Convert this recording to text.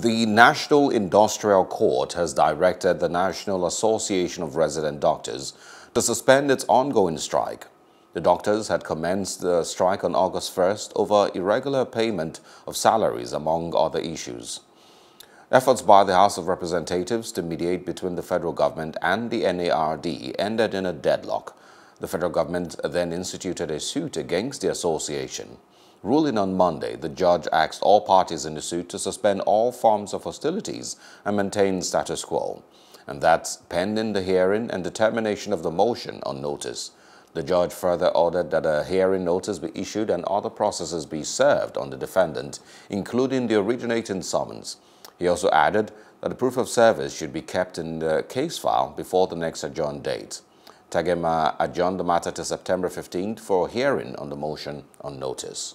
The National Industrial Court has directed the National Association of Resident Doctors to suspend its ongoing strike. The doctors had commenced the strike on August 1st over irregular payment of salaries, among other issues. Efforts by the House of Representatives to mediate between the federal government and the NARD ended in a deadlock. The federal government then instituted a suit against the association. Ruling on Monday, the judge asked all parties in the suit to suspend all forms of hostilities and maintain status quo. And that's pending the hearing and determination of the motion on notice. The judge further ordered that a hearing notice be issued and other processes be served on the defendant, including the originating summons. He also added that the proof of service should be kept in the case file before the next adjourned date. Tagema adjourned the matter to September 15th for a hearing on the motion on notice.